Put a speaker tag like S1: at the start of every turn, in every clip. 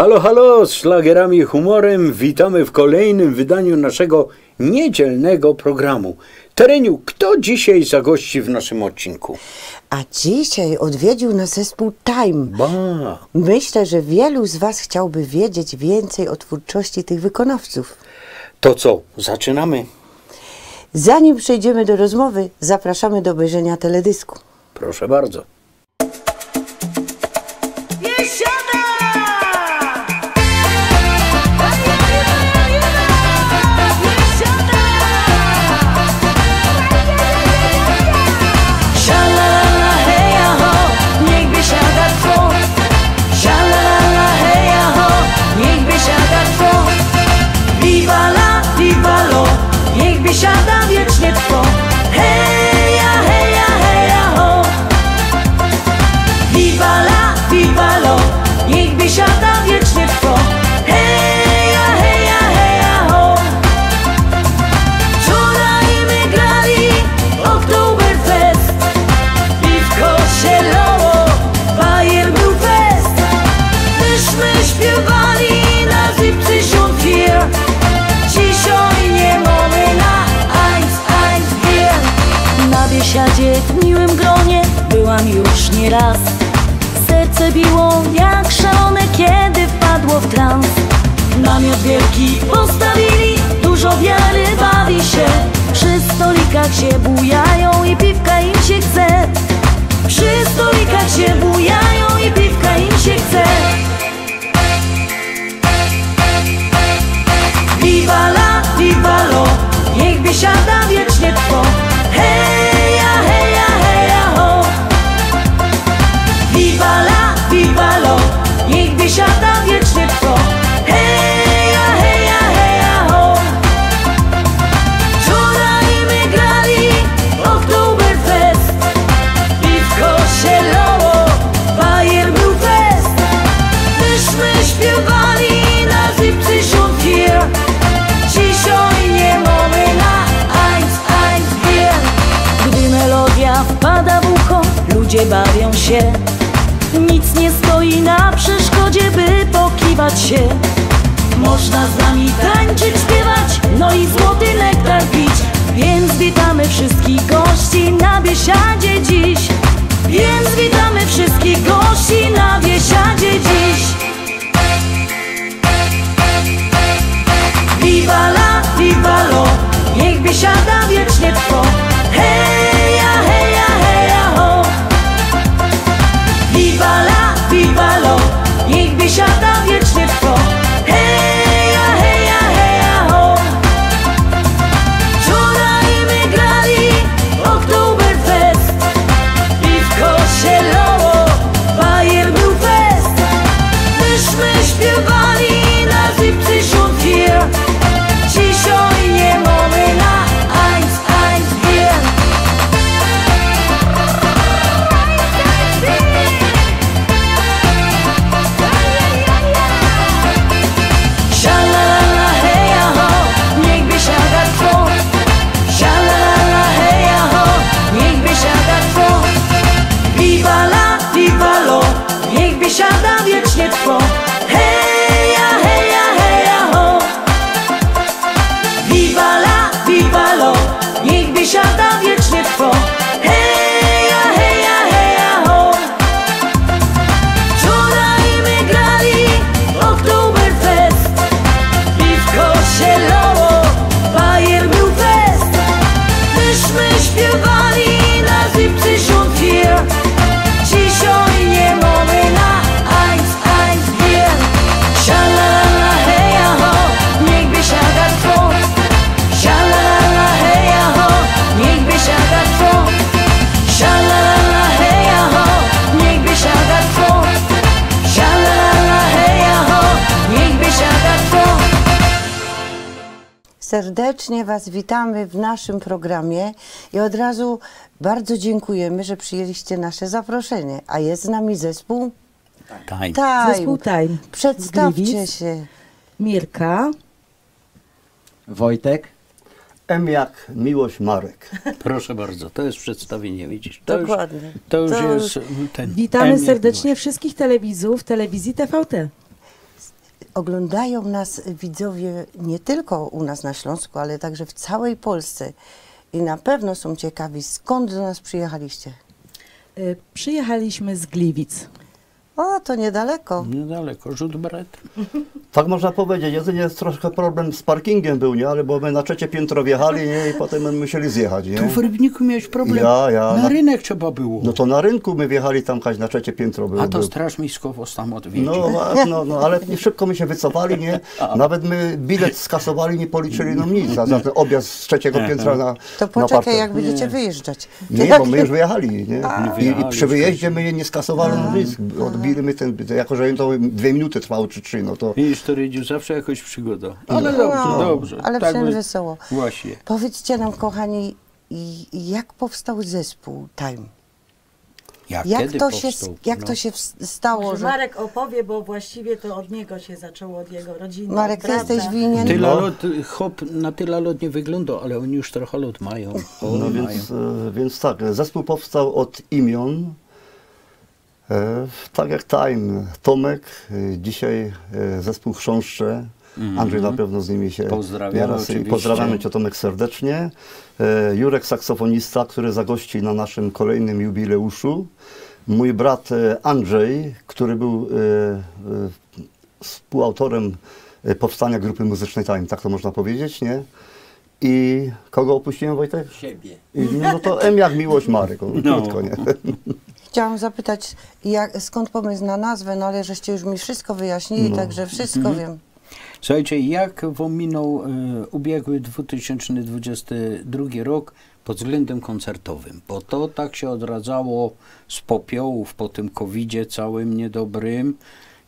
S1: Halo, halo, z szlagerami i humorem witamy w kolejnym wydaniu naszego niedzielnego programu. Tereniu, kto dzisiaj zagości w naszym odcinku?
S2: A dzisiaj odwiedził nas zespół Time.
S1: Ba,
S2: Myślę, że wielu z Was chciałby wiedzieć więcej o twórczości tych wykonawców.
S1: to co, zaczynamy?
S2: Zanim przejdziemy do rozmowy, zapraszamy do obejrzenia teledysku.
S1: Proszę bardzo.
S3: Niech wielki postawili, dużo wiary bawi się. Przy stolikach się bujają i piwka im się chce. Przy stolikach się bujają i piwka im się chce. Viva la, viva lo, niech biesiada wiecznie trwo. Heja, się. Nic nie stoi na przeszkodzie, by pokiwać się. Można z nami tańczyć, śpiewać, no i złoty nektar pić. Więc witamy wszystkich gości na biesiadzie dziś. Więc witamy wszystkich gości na biesiadzie dziś. Viva la, viva lo, niech biesiada wiecznie trwo.
S2: Was witamy w naszym programie i od razu bardzo dziękujemy, że przyjęliście nasze zaproszenie. A jest z nami zespół
S1: Time.
S2: Time.
S4: Zespół Time.
S2: Przedstawcie
S4: Gliwic.
S2: się.
S4: Mirka.
S5: Wojtek.
S6: M jak Miłość Marek.
S1: Proszę bardzo, to jest przedstawienie, widzisz? To
S2: Dokładnie.
S1: Już, to już
S2: To
S1: jest ten.
S4: Witamy serdecznie wszystkich telewidzów telewizji TVT.
S2: Oglądają nas widzowie nie tylko u nas na Śląsku, ale także w całej Polsce. I na pewno są ciekawi, skąd do nas przyjechaliście.
S4: Y, Przyjechaliśmy z Gliwic.
S2: O, to niedaleko.
S1: Niedaleko, rzut beret.
S6: Tak można powiedzieć, jedynie jest troszkę problem z parkingiem był, nie? Ale bo my na trzecie piętro wjechali, nie? I potem my musieli zjechać, nie?
S1: Tu w Rybniku miałeś problem.
S6: Ja, ja.
S1: Na
S6: Na-
S1: rynek trzeba było.
S6: No to na rynku my wjechali tam kaś na trzecie piętro był.
S1: A to
S6: był.
S1: Straż Miejskowa tam odwiedzi.
S6: No, no, no, ale nie szybko my się wycofali, nie? Nawet my bilet skasowali, nie policzyli nam nic za, za ten objazd z trzeciego piętra na
S2: To
S6: na
S2: poczekaj,
S6: parter.
S2: jak będziecie
S1: Nie.
S2: wyjeżdżać.
S6: Nie, bo my już wyjechali, nie? I, I przy wyjeździe my je nie skasowali nic. Odbili my ten, jako że to dwie minuty trwało czy trzy, no to
S1: Widzisz, to Rydziu, zawsze jakoś przygoda. Ale dobrze,
S2: No,
S1: dobrze.
S2: ale
S1: Tak by-
S2: wesoło.
S1: Właśnie.
S2: Powiedzcie nam, kochani, jak powstał zespół Time?
S1: Jak,
S2: Jak,
S1: kiedy
S2: to, się,
S1: powstał?
S2: jak
S1: No.
S2: to się stało, że...
S5: Marek opowie, bo właściwie to od niego się zaczęło, od jego rodziny.
S2: Marek,
S5: brata.
S2: jesteś winien?
S1: Tyle
S6: No.
S1: lot, hop, na tyle lot nie wygląda, ale oni już trochę lot mają. O,
S6: No
S1: mają.
S6: więc, e, więc tak, zespół powstał od imion, tak jak Time, Tomek, e, dzisiaj e, zespół Chrząszcze, Andrzej na pewno z nimi się
S1: Mhm. Pozdrawiamy oczywiście.
S6: Pozdrawiamy Cię Tomek serdecznie. E, Jurek saksofonista, który zagości na naszym kolejnym jubileuszu. Mój brat e, Andrzej, który był e, e, współautorem e, powstania grupy muzycznej Time, tak to można powiedzieć, nie? I kogo opuściłem, Wojtek?
S1: Siebie.
S6: I, no to M jak miłość Marek,
S1: No.
S6: krótko, nie?
S2: Chciałam zapytać, jak, skąd pomysł na nazwę, no ale żeście już mi wszystko wyjaśnili,
S6: No.
S2: także wszystko
S1: Mhm.
S2: wiem.
S1: Słuchajcie, jak wam minął e, ubiegły 2022 rok pod względem koncertowym? Bo to tak się odradzało z popiołów po tym covidzie całym niedobrym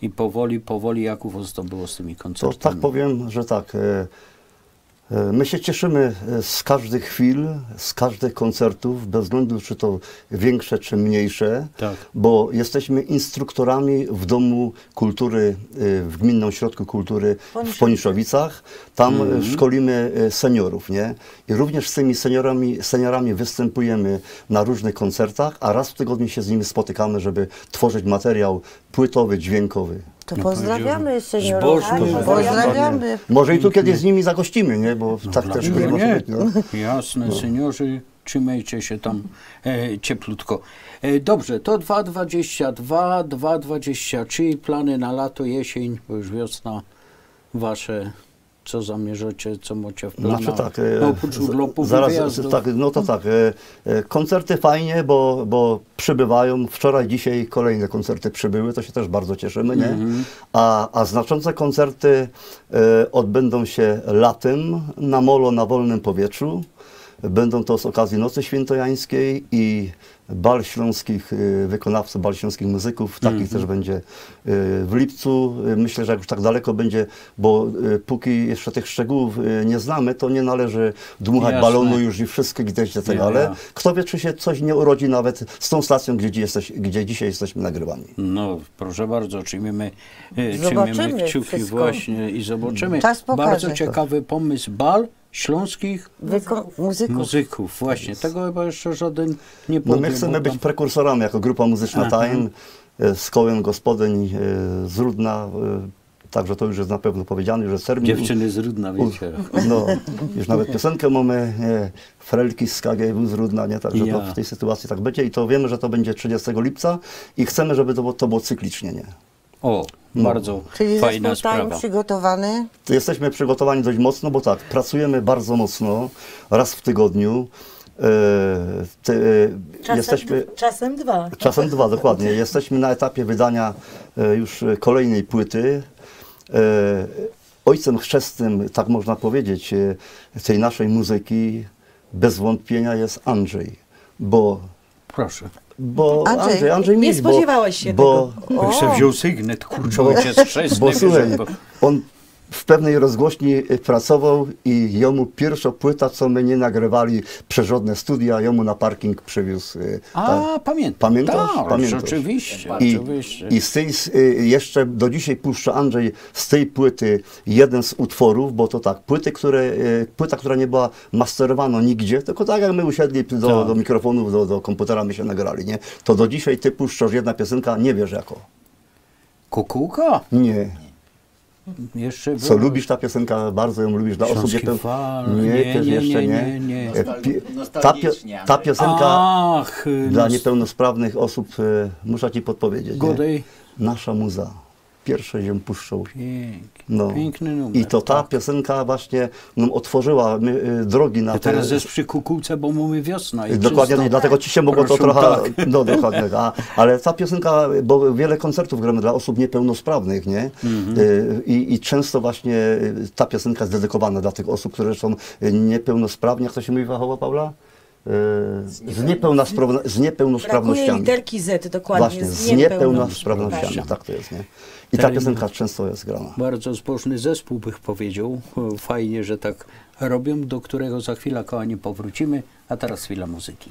S1: i powoli, powoli jak u was to było z tymi
S6: To
S1: koncertami?
S6: tak powiem, że tak. e, My się cieszymy e, z każdych chwil, z każdych koncertów, bez względu czy to większe czy mniejsze,
S1: Tak.
S6: bo jesteśmy instruktorami w Domu Kultury, e, w Gminnym Ośrodku Kultury w
S5: Poniszowice.
S6: Poniszowic. Tam e,
S1: Mhm.
S6: szkolimy e, seniorów, nie? I również z tymi seniorami, seniorami występujemy na różnych koncertach, a raz w tygodniu się z nimi spotykamy, żeby tworzyć materiał płytowy, dźwiękowy.
S2: To
S1: No,
S2: pozdrawiamy seniorów. Tak, Pozdrawiamy.
S6: Może i tu kiedyś z nimi zagościmy, nie? Bo tak też
S1: Dlaczego
S6: może
S1: nie?
S6: być. No.
S1: Jasne, seniorzy, trzymajcie się tam e, cieplutko. E, dobrze, to 2,22, 2,23, plany na lato, jesień, bo już wiosna, wasze, co zamierzacie, co macie w planach?
S6: Znaczy tak,
S1: no,
S6: e,
S1: oprócz
S6: z-
S1: urlopów
S6: zaraz,
S1: wyjazdów.
S6: tak, no to tak, e, e, koncerty fajnie, bo, bo przybywają, wczoraj, dzisiaj kolejne koncerty przybyły, to się też bardzo cieszymy, nie?
S1: Mhm.
S6: A, a znaczące koncerty e, odbędą się latem na molo na wolnym powietrzu. Będą to z okazji Nocy Świętojańskiej i bal śląskich y, wykonawców, bal śląskich muzyków. Takich
S1: Mhm.
S6: też będzie y, w lipcu. Y, Myślę, że jak już tak daleko będzie, bo póki jeszcze tych szczegółów nie znamy, to nie należy dmuchać
S1: Jasne.
S6: balonu już i wszystkie gdzieś tego, ale
S1: ja.
S6: kto wie, czy się coś nie urodzi nawet z tą stacją, gdzie, jesteś, gdzie dzisiaj jesteśmy nagrywani.
S1: No, proszę bardzo, trzymamy kciuki
S2: wszystko.
S1: właśnie i zobaczymy.
S2: Czas pokaże.
S1: Bardzo ciekawy pomysł, bal śląskich
S2: Wyko- muzyków.
S1: muzyków. Właśnie, tego chyba jeszcze żaden nie
S6: No
S1: powie.
S6: my chcemy
S1: bo
S6: być
S1: tam-
S6: prekursorami jako grupa muzyczna
S1: Aha.
S6: Time e, z kołem gospodyń e, z Rudna. e, Także to już jest na pewno powiedziane, że termin.
S1: Dziewczyny z Rudna, wiecie.
S6: No, już nawet piosenkę mamy, nie, Frelki z KGW z Rudna, nie? Także
S1: Ja.
S6: to w tej sytuacji tak będzie i to wiemy, że to będzie 30 lipca i chcemy, żeby to, było- to było cyklicznie, nie?
S1: O, bardzo
S2: Czyli
S1: fajna sprawa.
S2: przygotowany.
S6: To Jesteśmy przygotowani dość mocno, bo tak, pracujemy bardzo mocno, raz w tygodniu. E, te,
S5: Czasem,
S6: jesteśmy,
S5: czasem dwa.
S6: Czasem dwa, dokładnie. Jesteśmy na etapie wydania e, już kolejnej płyty. E, Ojcem chrzestnym, tak można powiedzieć, tej naszej muzyki bez wątpienia jest Andrzej. Bo,
S1: Proszę.
S6: Bo
S2: Andrzej,
S6: Andrzej, Andrzej
S5: nie
S6: Miś, bo,
S5: spodziewałeś się
S6: bo,
S1: Jak się wziął sygnet, kurczę, ojciec chrzestny.
S6: bo słuchaj,
S1: bo-
S6: on w pewnej rozgłośni y, pracował i jemu pierwsza płyta, co my nie nagrywali przez żadne studia, jemu na parking przywiózł. y,
S1: A,
S6: ta-
S1: pamiętam.
S6: Pamiętasz?
S1: Tak,
S6: Pamiętasz.
S1: Oczywiście,
S6: I,
S1: oczywiście.
S6: I z tej, y, jeszcze do dzisiaj puszcza Andrzej z tej płyty jeden z utworów, bo to tak, płyty, które, płyta, która nie była masterowana nigdzie, tylko tak jak my usiedli do,
S1: Tak.
S6: do mikrofonów, do, do komputera, my się nagrali, nie? To do dzisiaj ty puszczasz jedna piosenka, nie wiesz jako.
S1: Kukułka?
S6: Nie.
S3: Jeszcze
S6: Co lubisz ta piosenka, bardzo ją lubisz dla osób
S3: fal.
S6: Nie,
S3: Nie,
S6: też jeszcze
S3: nie,
S6: nie.
S3: nie, nie.
S6: E, Ta, piosenka
S3: Ach,
S6: dla
S3: nos-
S6: niepełnosprawnych osób, e, muszę ci podpowiedzieć.
S3: Godej.
S6: Nasza muza. Pierwsze ziom puszczą.
S3: Piękny,
S6: No.
S3: piękny numer.
S6: I to ta
S3: tak.
S6: piosenka właśnie nam otworzyła my, y, drogi na
S3: A
S6: te...
S3: teraz jest przy kukułce, bo mamy wiosna. I
S6: Dokładnie,
S3: czysto.
S6: nie, dlatego ci się mogło to trochę.
S3: tak.
S6: No dokładnie. A, ale ta piosenka, bo wiele koncertów gramy dla osób niepełnosprawnych, nie?
S3: Mhm.
S6: Y, I, I często właśnie y, ta piosenka jest dedykowana dla tych osób, które są y, niepełnosprawne, jak to się mówi fachowo, Paula? Y, Z, niepełnosprawna, z
S4: Brakuje
S6: niepełnosprawnościami.
S4: literki Z, dokładnie.
S6: Właśnie, z
S4: niepełnosprawnościami.
S6: niepełnosprawnościami, tak to jest, nie? I ta piosenka często jest grana.
S3: Bardzo zbożny zespół, bych powiedział. Fajnie, że tak robią, do którego za chwilę kochani powrócimy. A teraz chwila muzyki.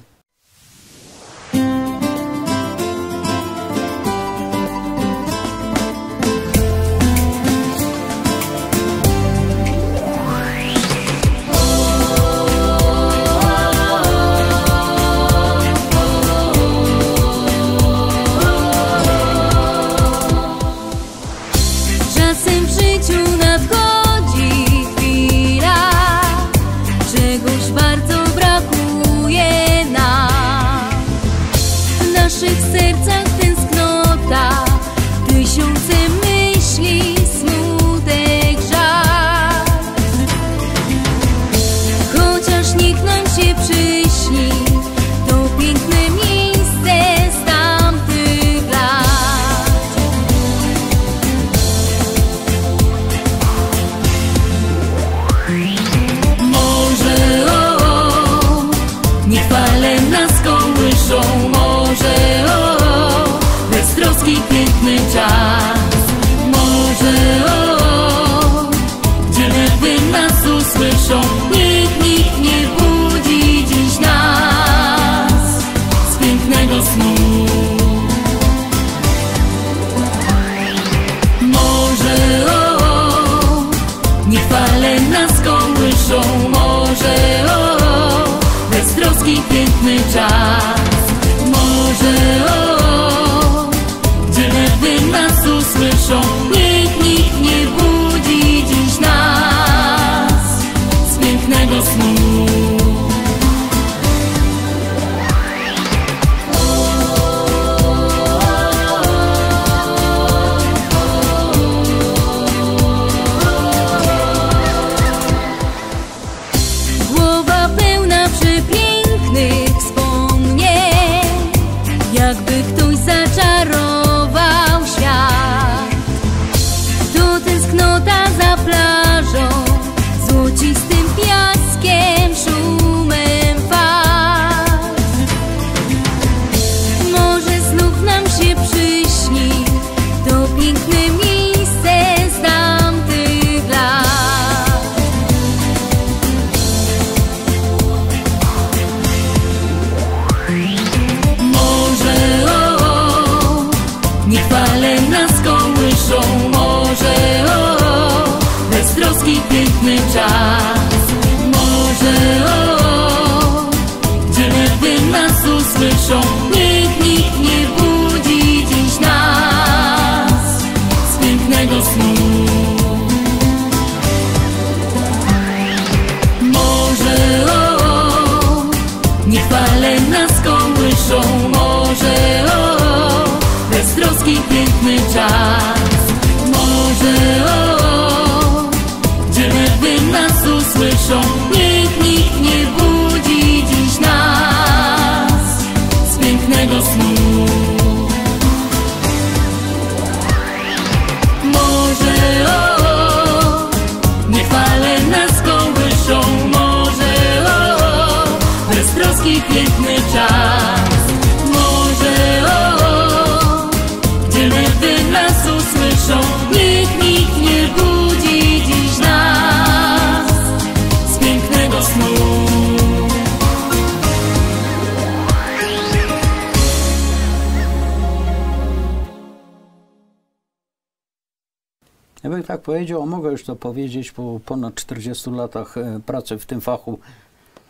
S1: To
S3: powiedzieć po ponad 40 latach e, pracy w tym fachu,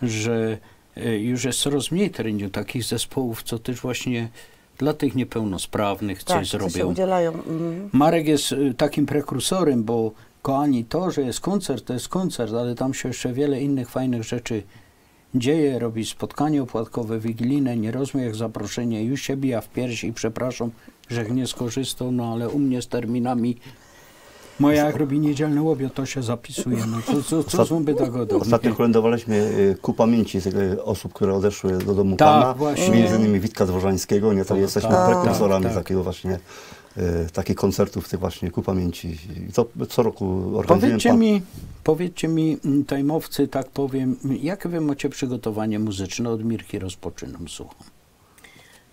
S3: że e, już jest coraz mniej tereniu takich zespołów, co też właśnie
S1: dla tych niepełnosprawnych
S2: Tak,
S1: coś
S2: co się
S1: zrobią.
S2: Mm.
S1: Marek jest y, takim prekursorem, bo kochani, to, że jest koncert, to jest koncert, ale tam się jeszcze wiele innych fajnych rzeczy dzieje. Robi spotkanie opłatkowe, wigilijne, nie rozumie jak zaproszenie, już się bija w piersi i przepraszam, że nie skorzystał, no ale u mnie z terminami moja jak robi niedzielny łobiot, to się zapisuje. No co, co, co są tak od
S6: Ostatnio kolędowaliśmy y, ku pamięci y, osób, które odeszły do domu
S1: Tak,
S6: Pana,
S1: właśnie.
S6: między innymi Witka Dworzańskiego, nie, to jesteśmy
S1: tak,
S6: prekursorami
S1: tak, tak.
S6: takiego właśnie, y, takich koncertów tych właśnie ku pamięci. To co roku organizujemy.
S1: Powiedzcie
S6: pan-
S1: mi, powiedzcie mi, tajmowcy, tak powiem, jakie wy macie przygotowanie muzyczne? Od Mirki rozpoczynam, słucham.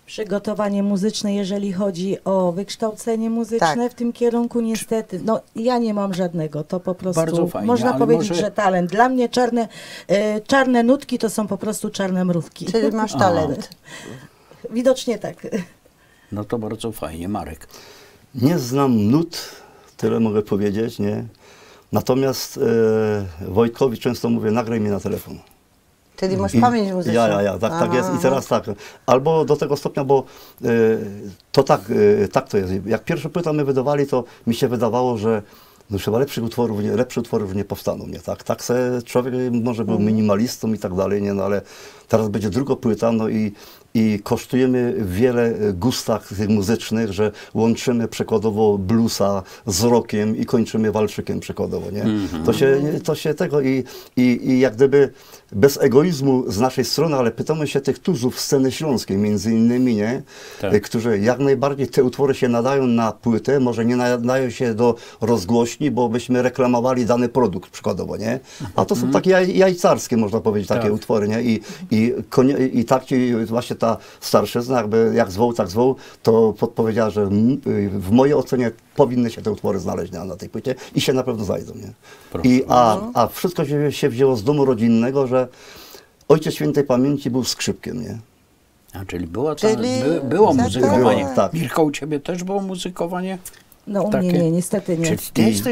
S4: Przygotowanie muzyczne, jeżeli chodzi o wykształcenie muzyczne
S2: Tak.
S4: w tym kierunku, niestety, no ja nie mam żadnego, to po prostu
S1: fajnie,
S4: można powiedzieć,
S1: może-
S4: że talent. Dla mnie czarne, e, czarne nutki to są po prostu czarne mrówki.
S2: Czyli masz talent.
S4: Widocznie tak.
S1: No to bardzo fajnie, Marek.
S6: Nie znam nut, tyle mogę powiedzieć, nie. Natomiast e, Wojtkowi często mówię, nagraj mi na telefon.
S2: Czyli masz
S6: I-
S2: pamięć muzyczną.
S6: Ja, ja, ja, tak, tak jest. I teraz tak. Albo do tego stopnia, bo e, to tak, e, tak to jest. Jak pierwsze płyta my wydawali, to mi się wydawało, że no chyba lepszych utworów, nie, lepsze utwory już nie powstaną, nie tak? Tak se człowiek może był minimalistą i tak dalej, nie no ale teraz będzie druga płyta, no i, i kosztujemy wiele e, gustach muzycznych, że łączymy przykładowo bluesa z rockiem i kończymy walczykiem przykładowo, nie? To, się, to się tego i, i, i jak gdyby bez egoizmu z naszej strony, ale pytamy się tych tuzów sceny śląskiej między innymi, nie?
S1: Tak.
S6: E, Którzy jak najbardziej te utwory się nadają na płytę, może nie nadają się do rozgłośni, bo byśmy reklamowali dany produkt przykładowo, nie? A to są takie jaj, jajcarskie, można powiedzieć, takie
S1: Tak.
S6: utwory, nie? I, i, I tak ci właśnie ta starszyzna, jakby jak zwoł, tak zwoł, to podpowiedziała, że m- y, w mojej ocenie powinny się te utwory znaleźć na, na tej płycie i się na pewno znajdą, nie?
S1: Proszę.
S6: I, a, a wszystko się, się wzięło z domu rodzinnego, że ojciec świętej pamięci był skrzypkiem, nie?
S1: A czyli była ta,
S2: Czyli
S1: by, było muzykowanie.
S6: Było, tak.
S1: Mirka, u ciebie też było muzykowanie?
S4: No u mnie nie, niestety nie.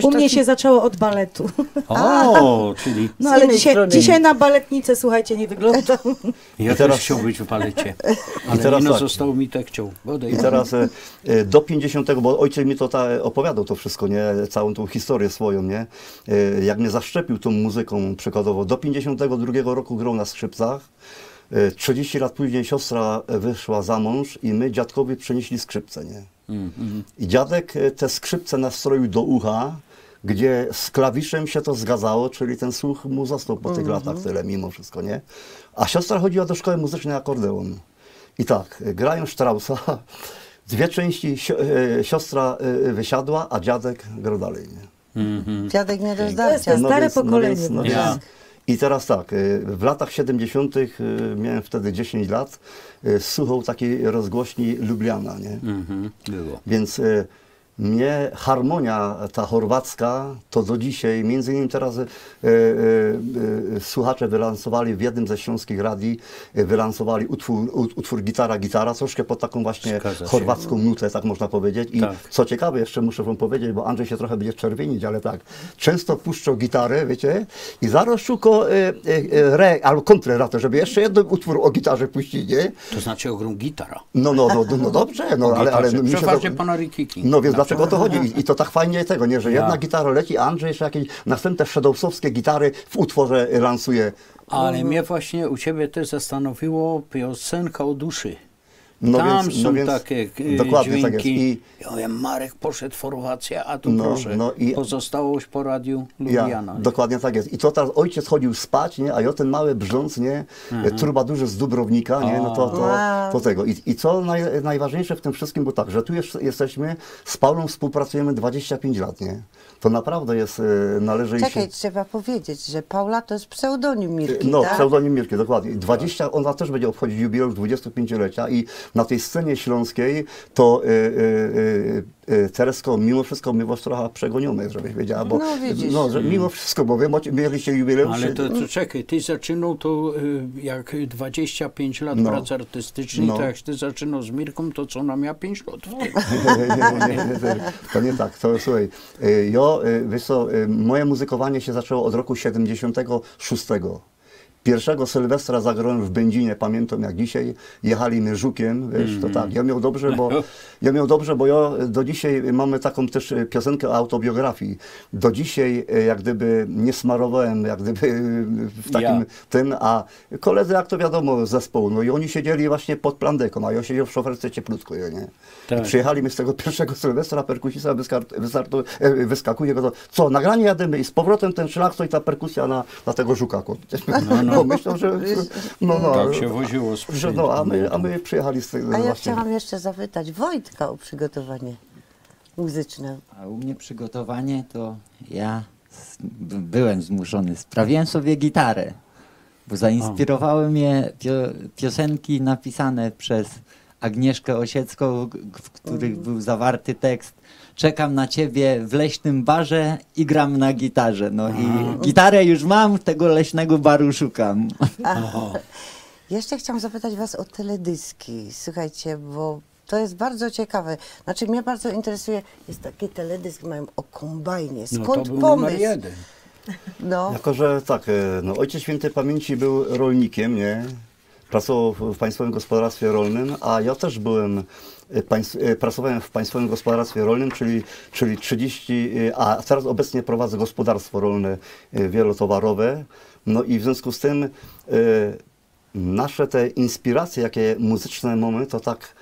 S4: U mnie
S1: taki-
S4: się zaczęło od baletu.
S1: O, czyli
S4: No ale dzisiaj, dzisiaj na baletnicę, słuchajcie, nie wyglądam.
S1: ja
S6: teraz-
S1: chciał być w balecie. Ale
S6: teraz
S1: nie no,
S6: tak.
S1: zostało mi tak chciał. Bodaj.
S6: I teraz e, e, do 50, bo ojciec mi to ta, opowiadał to wszystko, nie? Całą tą historię swoją, nie? E, Jak mnie zaszczepił tą muzyką przykładowo. Do 52 roku grał na skrzypcach. E, 30 lat później siostra wyszła za mąż i my dziadkowi przenieśli skrzypce, nie?
S1: Mhm.
S6: I dziadek e, te skrzypce nastroił do ucha, gdzie z klawiszem się to zgadzało, czyli ten słuch mu został po tych latach tyle mimo wszystko, nie? A siostra chodziła do szkoły muzycznej akordeon. I tak, e, grają Straussa, dwie części e, siostra wysiadła, a dziadek grał dalej, nie?
S1: Mhm.
S2: Dziadek nie do
S4: To jest
S2: zdarcia.
S4: to stare pokolenie.
S6: no
S4: po
S1: Ja.
S6: I teraz tak, y, w latach 70. y, miałem wtedy 10 lat, y, słuchał takiej rozgłośni Lubliana, nie?
S1: Mhm. Było.
S6: Więc mnie harmonia ta chorwacka, to do dzisiaj, między innymi teraz y, y, y, słuchacze wylansowali w jednym ze śląskich radii, y, wylansowali utwór, ut- utwór Gitara, Gitara, troszkę pod taką właśnie chorwacką nutę, tak można powiedzieć. I
S1: Tak.
S6: co ciekawe, jeszcze muszę wam powiedzieć, bo Andrzej się trochę będzie czerwienić, ale tak, często puszczał gitarę, wiecie, i zaraz y, y, y, re, albo kontrerato, żeby jeszcze jeden utwór o gitarze puścić, nie?
S1: To znaczy ogrom gitara.
S6: No, no, no, no, no dobrze, no, ale, ale mi się to- no więc dlaczego o to chodzi? I, I to tak fajnie tego, nie? Że jedna gitara leci, a Andrzej jeszcze jakieś następne shadowsowskie gitary w utworze y, lansuje.
S1: Ale mnie właśnie u ciebie też zastanowiło piosenka o duszy.
S6: No
S1: Tam
S6: więc,
S1: są
S6: no więc,
S1: takie y,
S6: dokładnie tak jest.
S1: dźwięki.
S6: I
S1: Ja Marek poszedł w Chorwację, a tu
S6: No,
S1: proszę,
S6: no i-
S1: pozostałość po radiu
S6: ja,
S1: Lubiana.
S6: dokładnie tak jest. I to teraz ojciec chodził spać, nie? A ja ten mały brząc, nie?
S1: Mhm.
S6: Trubadurzy z Dubrownika, nie? No to, to, to tego. I, I co naj, najważniejsze w tym wszystkim, bo tak, że tu jest, jesteśmy, z Paulą współpracujemy 25 lat, nie? To naprawdę jest, y, należy
S2: Czekaj,
S6: się...
S2: trzeba powiedzieć, że Paula to jest pseudonim Mirki,
S6: No,
S2: tak?
S6: pseudonim Mirki, dokładnie. 20, ona też będzie obchodzić jubileusz 25-lecia i na tej scenie śląskiej to y, y, y, y, Teresko, mimo wszystko my was trochę przegonimy, żebyś wiedziała, bo
S2: No, widzisz.
S6: no, że mimo wszystko, bo wy macie- mieliście jubileusz.
S1: Ale to, to czekaj, ty zaczynał to y, jak 25 lat
S6: No.
S1: pracy artystycznej,
S6: No.
S1: to jak ty zaczynał z Mirką, to co ona miała 5 lat wtedy.
S6: nie, nie, nie, nie, nie, to nie tak, to słuchaj, y, jo, y, wiesz co, moje muzykowanie się zaczęło od roku 76. Pierwszego Sylwestra zagrałem w Będzinie, pamiętam jak dzisiaj. Jechaliśmy żukiem, wiesz, to tak. Ja miał dobrze, bo ja miał dobrze, bo ja do dzisiaj mamy taką też e, piosenkę o autobiografii. Do dzisiaj e, jak gdyby nie smarowałem, jak gdyby w takim
S1: Ja.
S6: tym, a koledzy, jak to wiadomo, zespołu, no i oni siedzieli właśnie pod plandeką, a ja siedział w szoferce cieplutko, ja, nie?
S1: Tak.
S6: Przyjechaliśmy z tego pierwszego Sylwestra, perkusista wystartu, e, wyskakuje, go to, co, nagranie jadymy i z powrotem ten szlak, to i ta perkusja na, na tego żuka. No, no. Myślą, że... No, no,
S1: Tak się woziło
S6: że, no, a my, a my przyjechali z tego
S2: A ja chciałam jeszcze zapytać Wojtka o przygotowanie muzyczne.
S7: A u mnie przygotowanie to ja byłem zmuszony. Sprawiłem sobie gitarę, bo zainspirowały mnie pio, piosenki napisane przez Agnieszkę Osiecką, w których był zawarty tekst Czekam na ciebie w leśnym barze i gram na gitarze. No i gitarę już mam, tego leśnego baru szukam.
S2: Jeszcze chciałam zapytać Was o teledyski. Słuchajcie, bo to jest bardzo ciekawe. Znaczy mnie bardzo interesuje, jest taki teledysk, mają o kombajnie.
S1: No,
S2: Skąd
S1: to był numer
S2: pomysł?
S1: jeden.
S2: No,
S6: Jako, że tak, e, no, Ojciec Świętej Pamięci był rolnikiem, nie? Pracował w- Państwowym Gospodarstwie Rolnym, a ja też byłem, pracowałem w Państwowym Gospodarstwie Rolnym, czyli, czyli 30, e, a teraz obecnie prowadzę gospodarstwo rolne wielotowarowe. No i w związku z tym nasze te inspiracje, jakie muzyczne mamy, to tak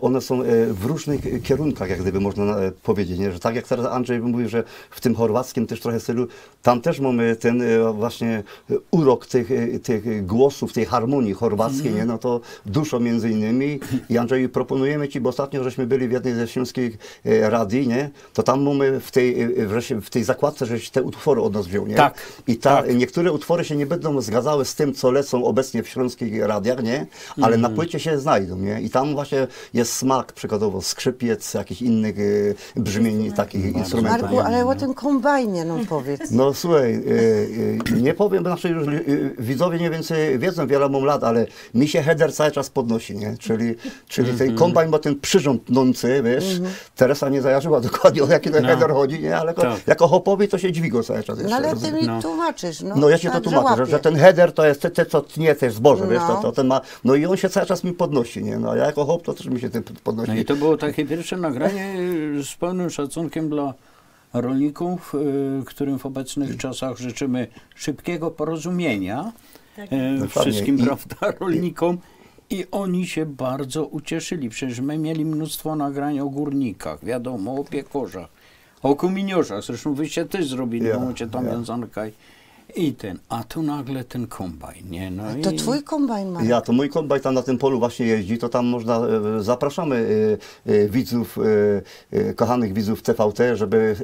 S6: one są e, w różnych kierunkach, jak gdyby można e, powiedzieć, nie? że tak jak teraz Andrzej mówił, że w tym chorwackim też trochę stylu, tam też mamy ten e, właśnie e, urok tych, e, tych głosów, tej harmonii chorwackiej, nie? no to dużo między innymi i Andrzej proponujemy Ci, bo ostatnio żeśmy byli w jednej ze śląskich e, radii, nie? to tam mamy w tej, e, wreszcie w tej zakładce, żeś te utwory od nas wziął, nie?
S1: Tak,
S6: I ta,
S1: tak.
S6: niektóre utwory się nie będą zgadzały z tym, co lecą obecnie w śląskich radiach, nie? Ale
S1: Mhm.
S6: na płycie się znajdą, nie? I tam właśnie jest smak przykładowo skrzypiec, jakichś innych e, brzmień, takich instrumentów.
S2: Marku, ale o tym kombajnie no powiedz.
S6: No słuchaj, e, e, nie powiem, bo znaczy już e, widzowie nie więcej wiedzą, wiele mam lat, ale mi się header cały czas podnosi, nie? Czyli, czyli
S1: Mhm.
S6: ten kombajn ma ten przyrząd nący, wiesz, Teresa nie zajarzyła dokładnie o jaki ten
S1: No.
S6: header chodzi, nie? Ale jako,
S1: Tak.
S6: jako hopowi to się dźwigo cały czas jeszcze.
S2: No ale ty mi
S1: No.
S2: tłumaczysz, no.
S6: No ja ci to
S2: tak, że
S6: tłumaczę, że, że ten header to jest te, te co tnie też zboże, wiesz, to,
S2: No.
S6: to ten ma, no i on się cały czas mi podnosi, nie, no a ja jako hop to też mi się tym podnosi.
S1: No i to było takie pierwsze nagranie y, z pełnym szacunkiem dla rolników, y, którym w obecnych czasach życzymy szybkiego porozumienia
S5: Tak.
S1: y,
S6: Dokładnie.
S1: wszystkim,
S6: I-
S1: prawda, rolnikom. I oni się bardzo ucieszyli. Przecież my mieli mnóstwo nagrań o górnikach, wiadomo, o piekorzach, o kuminiorzach. Zresztą wyście też zrobili,
S6: Ja,
S1: bo macie tam
S6: ja.
S1: I, ten. A tu nagle ten kombajn, nie? No
S2: To
S1: i,
S2: twój kombajn, Marek.
S6: Ja, to mój kombajn tam na tym polu właśnie jeździ, to tam można, e, zapraszamy e, e, widzów, kochanych widzów TVT, żeby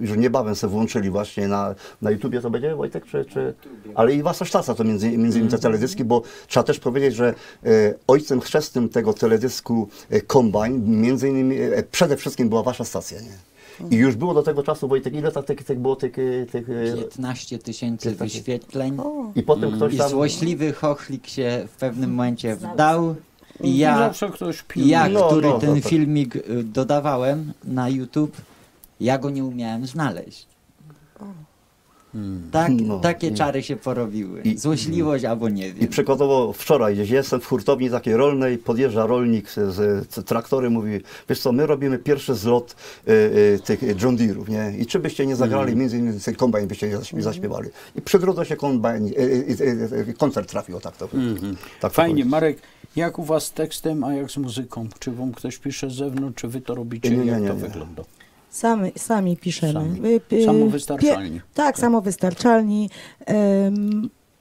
S6: już niebawem sobie włączyli właśnie na, na YouTubie to będzie, Wojtek, czy, czy... Ale i Wasza Sztaca to między, między innymi te teledyski, bo trzeba też powiedzieć, że ojcem chrzestnym tego teledysku Kombajn, między innymi, przede wszystkim była Wasza stacja, nie? I już było do tego czasu, Wojtek, ile tak, tych, tych było tych, e, tych e,
S7: 15 tysięcy wyświetleń.
S6: i potem
S1: Mm.
S6: ktoś
S7: I
S6: tam...
S7: złośliwy chochlik się w pewnym momencie wdał. I ja, i
S1: pilnuje.
S7: ja
S6: No,
S7: który
S6: no,
S7: ten
S6: no tak.
S7: filmik y, dodawałem na YouTube, ja go nie umiałem znaleźć. Tak,
S6: No.
S7: takie
S6: I-
S7: czary się porobiły.
S6: i-
S7: Złośliwość albo nie
S6: I
S7: wiem.
S6: przykładowo wczoraj gdzieś jestem w hurtowni takiej rolnej, podjeżdża rolnik z, z, traktory, mówi, wiesz co, my robimy pierwszy zlot y, y, tych John Deere'ów, nie? I czy byście nie zagrali, między innymi ten kombajn byście nie zaśpiew- zaśpiewali. I przy drodze się kombajn, y, y, y, y, koncert trafił, tak to
S1: Mhm.
S6: tak to
S1: Fajnie,
S6: powiedzieć.
S1: Marek, jak u was z tekstem, a jak z muzyką? Czy wam ktoś pisze z zewnątrz, czy wy to robicie?
S6: Nie, nie,
S1: jak
S6: nie,
S1: to
S6: nie.
S1: wygląda?
S4: Sami, sami piszemy.
S1: Sami. Samowystarczalni.
S4: pie- Tak, samowystarczalni.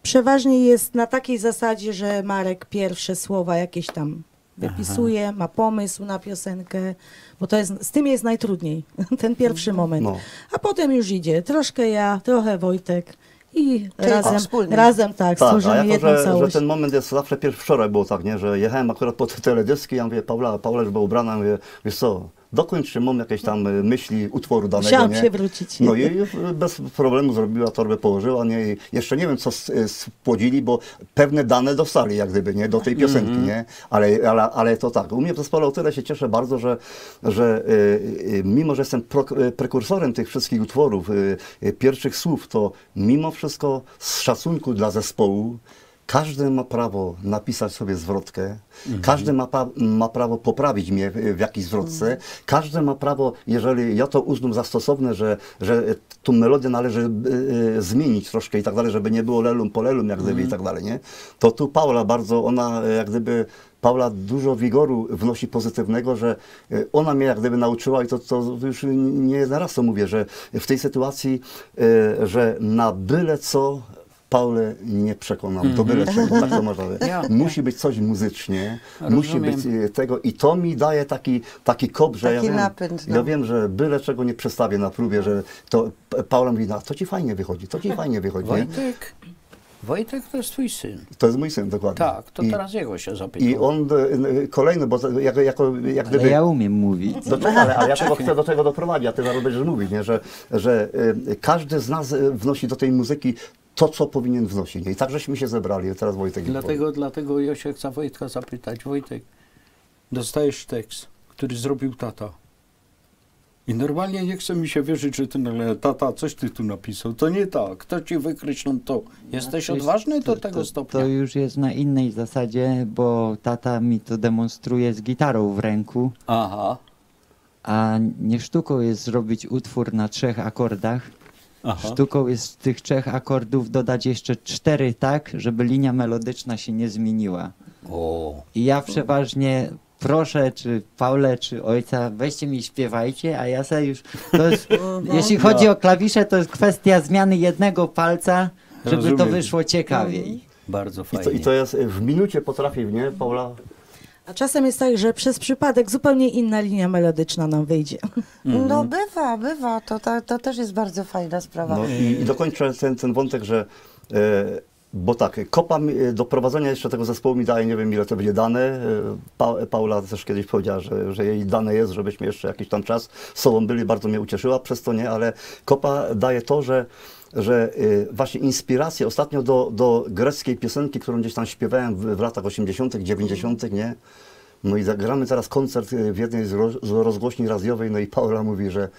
S4: Przeważnie jest na takiej zasadzie, że Marek pierwsze słowa jakieś tam wypisuje, ma pomysł na piosenkę, bo to jest, z tym jest najtrudniej, ten pierwszy moment.
S6: No.
S4: A potem już idzie troszkę ja, trochę Wojtek i
S2: Czyli
S4: razem,
S2: wspólnie.
S4: razem tak,
S6: Tak,
S4: stworzymy
S6: jako,
S4: jedną
S6: że, że
S4: całość.
S6: ten moment jest zawsze pierwszy, wczoraj było tak, nie, że jechałem akurat po te teledyski, ja mówię, Paula, Paula już była ubrana, mówię, wiesz co, dokończ, czy mam jakieś tam y, myśli utworu danego,
S4: Musiałam
S6: nie?
S4: się wrócić.
S6: No i y, bez problemu zrobiła, torbę położyła, nie? I jeszcze nie wiem, co y, spłodzili, bo pewne dane dostali, jak gdyby, nie? Do tej piosenki, nie? Ale, ale, ale to tak, u mnie w zespole o tyle się cieszę bardzo, że, że y, mimo, że jestem pro, prekursorem tych wszystkich utworów, y, pierwszych słów, to mimo wszystko z szacunku dla zespołu, każdy ma prawo napisać sobie zwrotkę, każdy ma, ma prawo poprawić mnie w, jakiejś zwrotce, każdy ma prawo, jeżeli ja to uznam za stosowne, że, że tą melodię należy y, y, zmienić troszkę i tak dalej, żeby nie było lelum po lelum, jak gdyby i tak dalej, nie? To tu Paula bardzo, ona e, jak gdyby Paula dużo wigoru wnosi pozytywnego, że e, ona mnie jak gdyby nauczyła i to, to już nie jeden raz to mówię, że w tej sytuacji, że na byle co Paulę nie przekonam, do byle czego, tak to można.
S1: Ja-
S6: Musi być coś muzycznie, musi
S1: Rozumiem.
S6: być e, tego i to mi daje taki, taki kop, że ja
S2: Taki
S6: wiem,
S2: napęd, no.
S6: ja wiem, że byle czego nie przestawię na próbie, że to Paula mówi, no to ci fajnie wychodzi, to ci fajnie wychodzi.
S1: Wojtek, Wojtek to jest twój syn.
S6: To jest mój syn, dokładnie.
S1: Tak, to
S6: I,
S1: teraz jego się zapytam.
S6: I on e, e, kolejny, bo jako, jako jak
S7: Ale
S6: gdyby...
S7: ja umiem mówić.
S6: Do czego, ale, ale ja tego chcę do tego doprowadzić, a ty zaraz będziesz mówić, nie? że, że y, każdy z nas wnosi do tej muzyki to, co powinien wnosić. Nie? I tak żeśmy się zebrali, teraz Wojtek.
S1: Dlatego, dlatego ja się chcę Wojtka zapytać. Wojtek, dostajesz tekst, który zrobił tata. I normalnie nie chce mi się wierzyć, że ty nagle, tata, coś ty tu napisał. To nie tak. Kto ci wykreślą to? Jesteś
S7: Znaczy,
S1: odważny do
S7: to-
S1: tego
S7: to,
S1: stopnia?
S7: To już jest na innej zasadzie, bo tata mi to demonstruje z gitarą w ręku,
S1: Aha,
S7: a nie sztuką jest zrobić utwór na trzech akordach.
S1: Aha.
S7: Sztuką jest z tych trzech akordów dodać jeszcze cztery tak, żeby linia melodyczna się nie zmieniła.
S1: O,
S7: I ja przeważnie proszę, czy Paulę, czy ojca, weźcie mi śpiewajcie, a ja sobie już. To jest, jeśli chodzi o klawisze, to jest kwestia zmiany jednego palca, żeby to
S1: Rozumiem.
S7: wyszło ciekawiej.
S1: bardzo
S6: I
S1: fajnie.
S6: to, I to jest w minucie potrafi, nie, Paula?
S4: A czasem jest tak, że przez przypadek zupełnie inna linia melodyczna nam wyjdzie.
S2: No bywa, bywa, to, to, to też jest bardzo fajna sprawa.
S6: No, i, I dokończę ten, ten wątek, że e, bo tak, kopa mi, e, do prowadzenia jeszcze tego zespołu mi daje, nie wiem ile to będzie dane. E, Pa, Paula też kiedyś powiedziała, że, że jej dane jest, żebyśmy jeszcze jakiś tam czas z sobą byli, bardzo mnie ucieszyła przez to, nie, ale kopa daje to, że że y, właśnie inspirację ostatnio do, do greckiej piosenki, którą gdzieś tam śpiewałem w, w latach 80., 90., nie? No i zagramy teraz koncert y, w jednej z rozgłośni radiowej, no i Paula mówi, że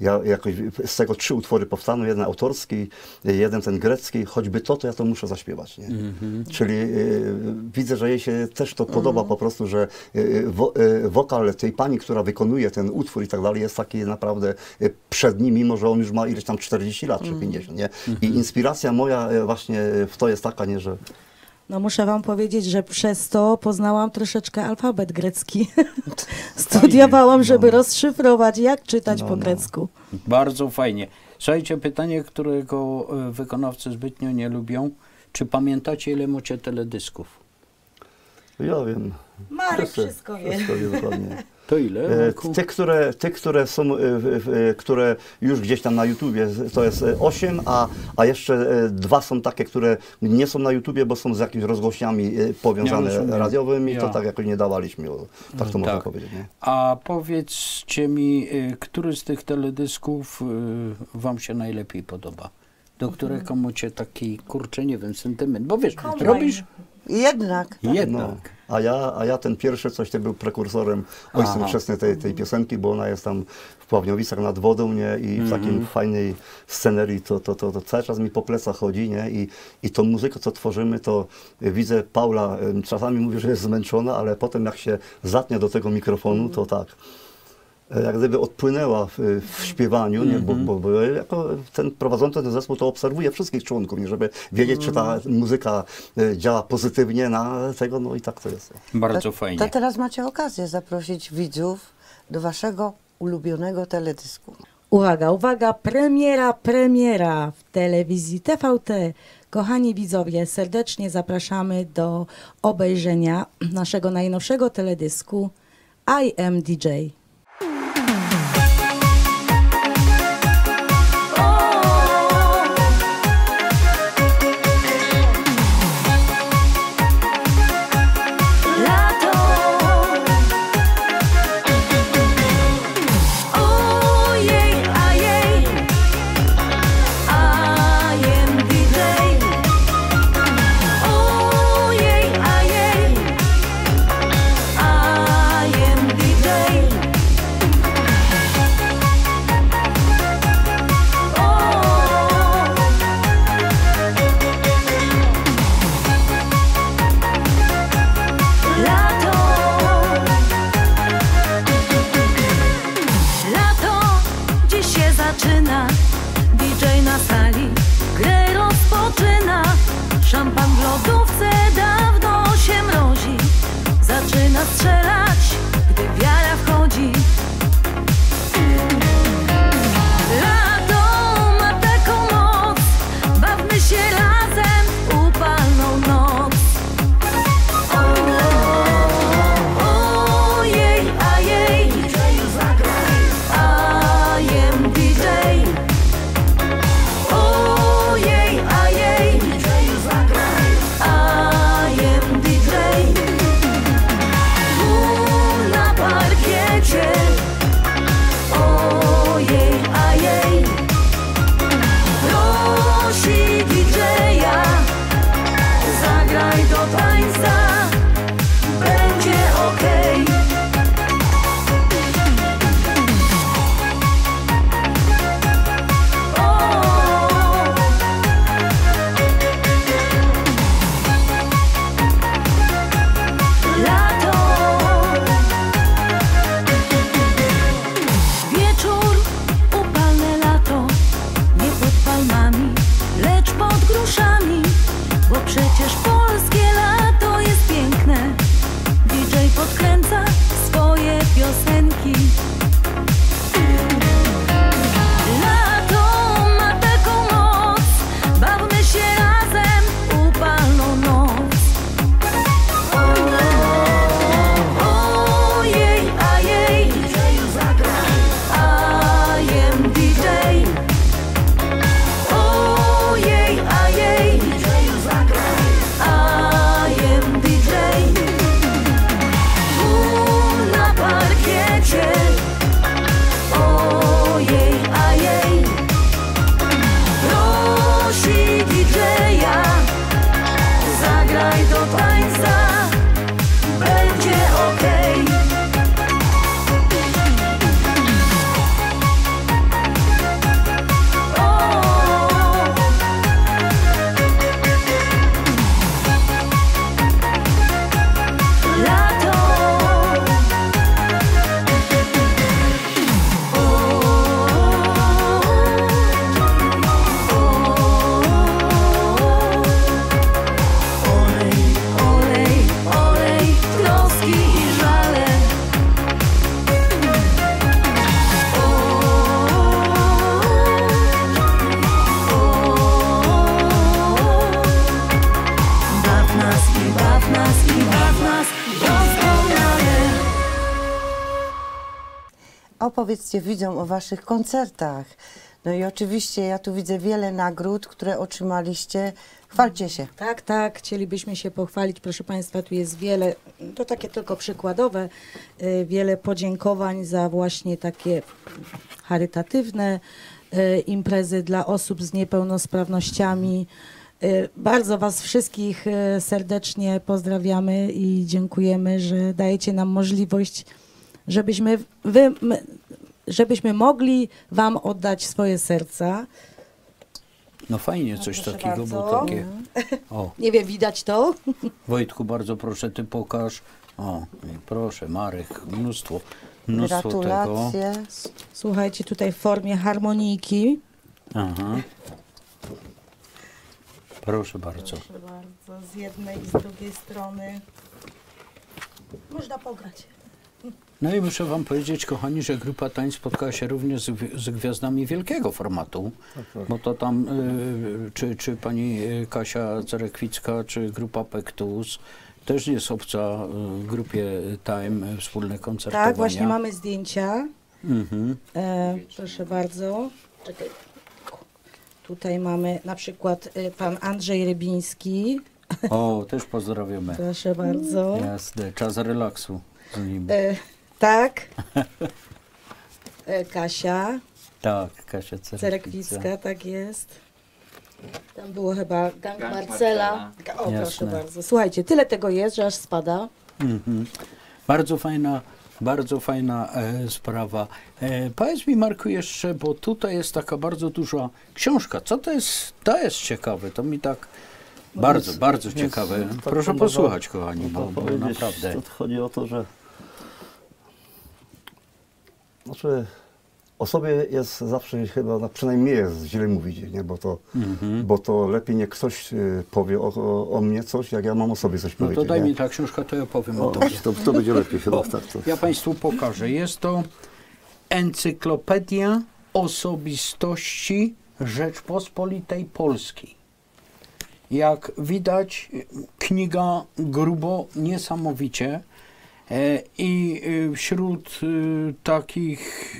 S6: ja jakoś z tego trzy utwory powstaną, jeden autorski, y, jeden ten grecki, choćby to, to ja to muszę zaśpiewać, nie? Czyli y, widzę, że jej się też to podoba po prostu, że y, wo, y, wokal tej pani, która wykonuje ten utwór i tak dalej, jest taki naprawdę y, przed nim, mimo że on już ma ileś tam 40 lat czy 50, nie? I inspiracja moja y, właśnie w to jest taka, nie, że
S4: No muszę wam powiedzieć, że przez to poznałam troszeczkę alfabet grecki. Studiowałam, żeby rozszyfrować, jak czytać po grecku.
S1: Bardzo fajnie. Słuchajcie, pytanie, którego e, wykonawcy zbytnio nie lubią. Czy pamiętacie, ile macie teledysków?
S6: ja wiem.
S4: Marek
S6: Wszyscy-
S4: wszystko wie.
S6: Wszystko wie.
S1: To ile?
S6: E? Te, które, te, które są, e, e, które już gdzieś tam na YouTubie, to jest 8, a, a jeszcze dwa są takie, które nie są na YouTubie, bo są z jakimiś rozgłośniami powiązane radiowymi, to
S1: Ja.
S6: tak jakoś nie dawaliśmy, tak to można
S1: tak.
S6: powiedzieć. Nie?
S1: A powiedzcie mi, który z tych teledysków wam się najlepiej podoba? Do którego macie taki, kurczę, nie wiem, sentyment? Bo wiesz,
S4: Kombajn.
S1: robisz
S2: Jednak.
S6: No,
S1: jednak.
S6: a, ja, a ja ten pierwszy coś ty był prekursorem ojcem chrzestny tej, tej piosenki, bo ona jest tam w Pławniowicach nad wodą, nie? I w takiej fajnej scenerii to, to, to, to cały czas mi po plecach chodzi, nie? I, I tą muzykę, co tworzymy, to widzę Paula, czasami mówi, że jest zmęczona, ale potem jak się zatnie do tego mikrofonu, to tak. E, Jak gdyby odpłynęła w, w śpiewaniu, nie? Bo, bo, bo jako ten prowadzący ten zespół to obserwuje wszystkich członków, nie? żeby wiedzieć, czy ta muzyka e, działa pozytywnie na tego, no i tak to jest.
S1: Bardzo
S2: to,
S1: fajnie.
S2: To teraz macie okazję zaprosić widzów do waszego ulubionego teledysku.
S4: Uwaga, uwaga, premiera, premiera w telewizji TVT. Kochani widzowie, serdecznie zapraszamy do obejrzenia naszego najnowszego teledysku I Am DJ.
S2: Opowiedzcie widzom o waszych koncertach. No i oczywiście ja tu widzę wiele nagród, które otrzymaliście. Chwalcie się.
S4: Tak, tak, chcielibyśmy się pochwalić. Proszę Państwa, tu jest wiele, to takie tylko przykładowe, y, wiele podziękowań za właśnie takie charytatywne y, imprezy dla osób z niepełnosprawnościami. Y, Bardzo Was wszystkich serdecznie pozdrawiamy i dziękujemy, że dajecie nam możliwość, żebyśmy, wy, żebyśmy mogli Wam oddać swoje serca.
S1: No fajnie, coś takiego, bo
S4: bardzo.
S1: takie... O,
S4: Nie wiem, widać to?
S1: Wojtku, bardzo proszę, ty pokaż. O, proszę, Marek, mnóstwo, mnóstwo tego.
S2: Gratulacje.
S4: Słuchajcie, tutaj w formie harmonijki.
S1: Aha. Proszę bardzo.
S5: Proszę bardzo, z jednej i z drugiej strony. Można pograć.
S1: No i muszę wam powiedzieć, kochani, że grupa tań spotkała się również z, z gwiazdami wielkiego formatu, bo to tam, y, czy, czy pani y, Kasia Cerekwicka, czy grupa Pektus, też jest obca y, grupie Time, y, wspólne koncertowania.
S4: Tak, właśnie mamy zdjęcia.
S1: Mhm.
S4: E, proszę bardzo. Czekaj. Tutaj mamy na przykład e, pan Andrzej Rybiński.
S1: O, też pozdrawiamy.
S4: Proszę bardzo.
S1: Jasne, czas relaksu.
S4: E, tak. E, Kasia
S1: Tak, Kasia Cerekwicka.
S4: Cerekwicka, tak jest. Tam było chyba gang,
S7: Gang
S4: Marcela. O,
S1: Jasne.
S4: proszę bardzo. Słuchajcie, tyle tego jest, że aż spada.
S1: Mhm. Bardzo fajna, bardzo fajna e, sprawa. E, powiedz mi Marku jeszcze, bo tutaj jest taka bardzo duża książka. Co to jest? To jest ciekawe, to mi tak bardzo,
S6: więc-
S1: bardzo
S6: więc
S1: ciekawe.
S6: tak
S1: Proszę posłuchać kochani, bo, bo naprawdę.
S6: To chodzi o to, że znaczy o sobie jest zawsze chyba, no przynajmniej jest źle mówić, nie? Bo, to, bo to lepiej nie ktoś y, powie o, o, o mnie coś, jak ja mam o sobie coś
S1: No
S6: powiedzieć.
S1: to daj
S6: nie?
S1: mi ta książka, to ja powiem o
S6: O,
S1: tobie.
S6: to, to będzie lepiej chyba. Tak,
S1: ja Państwu pokażę. Jest to Encyklopedia Osobistości Rzeczpospolitej Polskiej. Jak widać, kniga grubo, niesamowicie. E, I y, wśród y, takich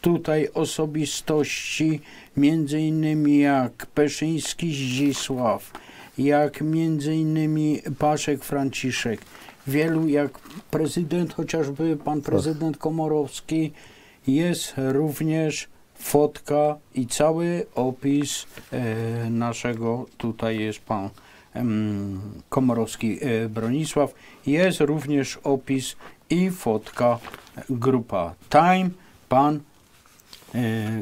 S1: tutaj osobistości, między innymi jak Peszyński Zdzisław, jak między innymi Paszek Franciszek, wielu jak prezydent, chociażby pan prezydent Komorowski, jest również fotka i cały opis e, naszego, tutaj jest pan Komorowski e, Bronisław, jest również opis i fotka grupa Time, pan e,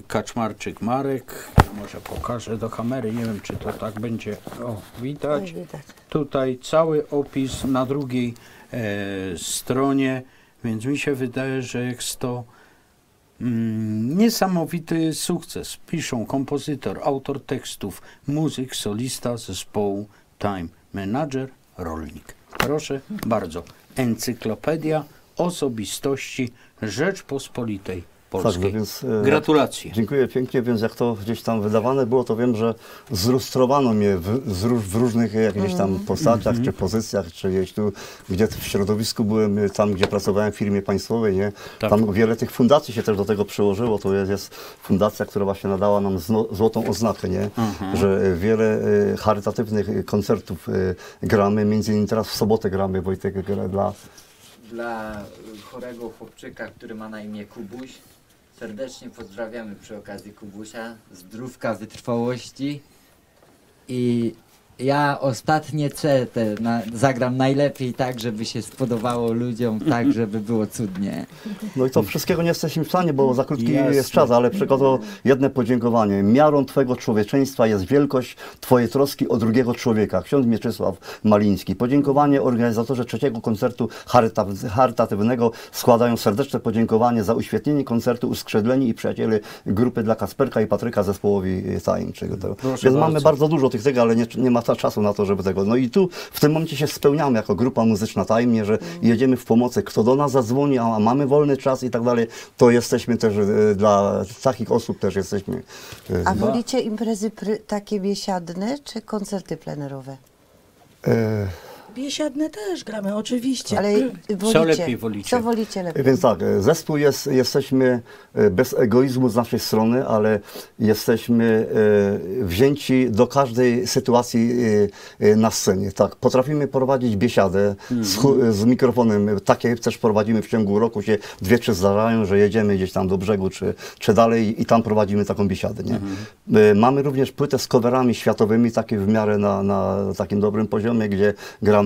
S1: Kaczmarczyk Marek, może pokażę do kamery, nie wiem czy to tak będzie, o widać,
S2: widać.
S1: tutaj cały opis na drugiej e, stronie, więc mi się wydaje, że jest to mm, niesamowity sukces. Piszą kompozytor, autor tekstów, muzyk, solista zespołu Time Manager, rolnik. Proszę bardzo, encyklopedia osobistości Rzeczpospolitej Polskiej.
S6: Tak, więc, e,
S1: Gratulacje.
S6: Dziękuję pięknie, więc jak to gdzieś tam wydawane było, to wiem, że zlustrowano mnie w, w różnych jakichś tam postaciach, czy pozycjach, czy gdzieś tu, gdzie w środowisku byłem, y, tam gdzie pracowałem w firmie państwowej, nie?
S1: Tak.
S6: Tam wiele tych fundacji się też do tego przyłożyło, to jest, jest fundacja, która właśnie nadała nam zno, złotą oznakę, nie? Że y, wiele y, charytatywnych koncertów y, gramy, między innymi teraz w sobotę gramy, Wojtek, gra dla
S7: Dla chorego chłopczyka, który ma na imię Kubuś, serdecznie pozdrawiamy przy okazji Kubusia. Zdrówka, wytrwałości. I ja ostatnie C te na, zagram najlepiej tak, żeby się spodobało ludziom, tak, żeby było cudnie.
S6: No i to wszystkiego nie jesteśmy w stanie, bo za krótki
S1: Jasne.
S6: jest czas, ale przykładowo jedno podziękowanie. Miarą Twojego człowieczeństwa jest wielkość Twojej troski o drugiego człowieka. Ksiądz Mieczysław Maliński. Podziękowanie organizatorze trzeciego koncertu charyta- charytatywnego składają serdeczne podziękowanie za uświetnienie koncertu Uskrzydleni i Przyjaciele grupy dla Kasperka i Patryka zespołowi tańczego. Więc
S1: Proszę
S6: mamy
S1: bardzo.
S6: bardzo dużo tych tego, ale nie, nie ma ta czasu na to, żeby tego. No i tu w tym momencie się spełniamy jako grupa muzyczna tajemnie, że jedziemy w pomocy. Kto do nas zadzwoni, a mamy wolny czas i tak dalej, to jesteśmy też e, dla takich osób też jesteśmy. e,
S2: A wolicie imprezy takie biesiadne, czy koncerty plenerowe?
S6: e,
S4: Biesiadne też gramy, oczywiście.
S2: Ale wolicie,
S1: lepiej wolicie?
S2: Co wolicie lepiej?
S6: Więc tak, zespół jest, jesteśmy e, bez egoizmu z naszej strony, ale jesteśmy e, wzięci do każdej sytuacji e, na scenie. Tak, potrafimy prowadzić biesiadę z, chu- z mikrofonem. Takie też prowadzimy w ciągu roku się dwie, trzy zdarzają, że jedziemy gdzieś tam do brzegu czy, czy dalej i tam prowadzimy taką biesiadę. Nie? E, Mamy również płytę z coverami światowymi, takie w miarę na, na takim dobrym poziomie, gdzie gramy